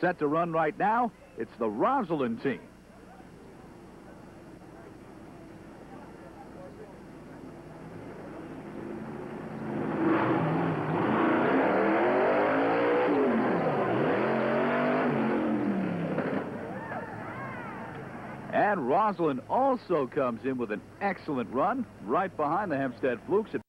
Set to run right now, it's the Roslyn team. And Roslyn also comes in with an excellent run right behind the Hempstead Flukes.